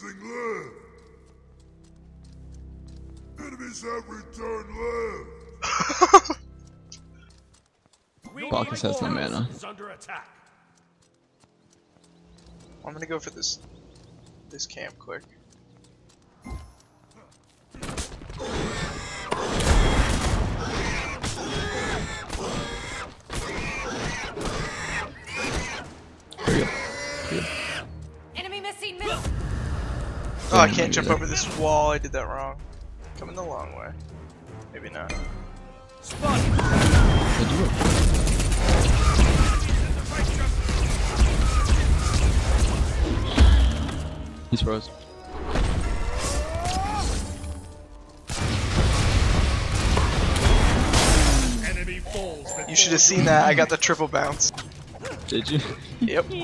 Enemy missing left. Enemies have returned left. Bacchus has no mana. Under attack. I'm gonna go for this this camp quick. There you go. Enemy missing miss. Oh, I can't jump over this wall. I did that wrong. Coming the long way. Maybe not. I. He's froze. You should have seen that. I got the triple bounce. Did you? Yep.